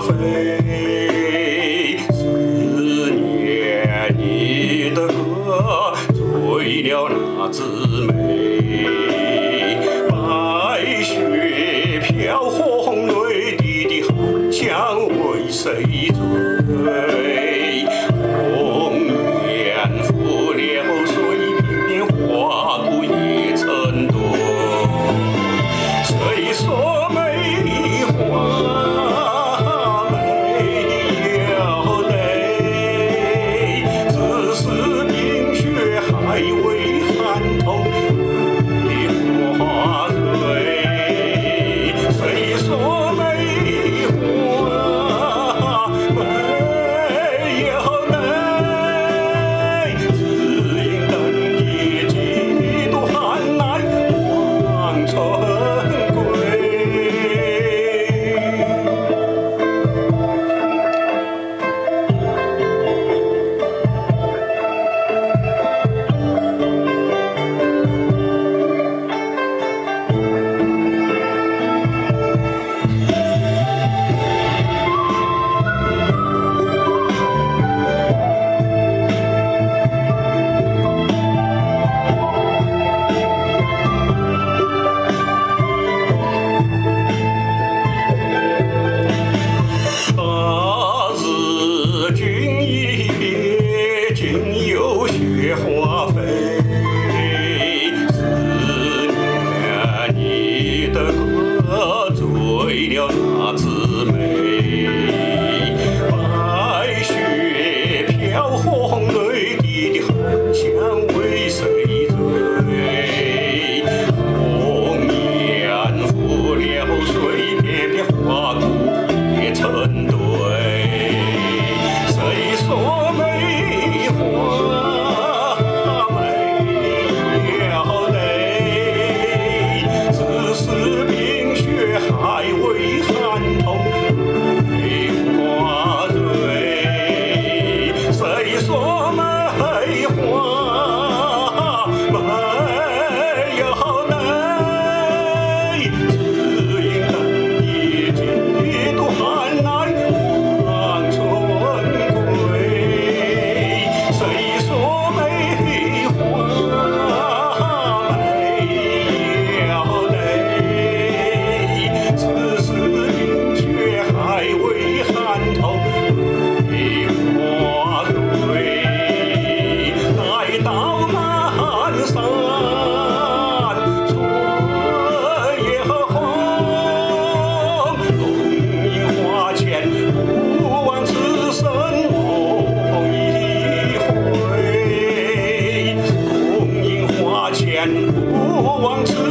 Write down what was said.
飞思念你的歌醉了那枝梅。白雪飘红为谁醉？不忘初。